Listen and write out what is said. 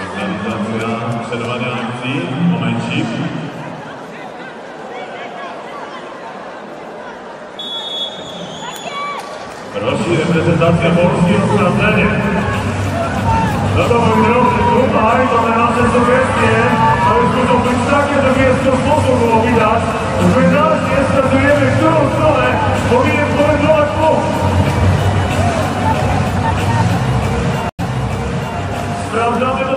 Sygnalizacja przerwania akcji. Momencik. Prosi reprezentacja Polski o sprawdzenie. No to mój drodzy, tutaj to na nasze sugestie. To jest dużo być takie, że jest to sposób było widać. Wyraźnie stratujemy, którą stronę powinien komentować tak, punkt. Sprawdzamy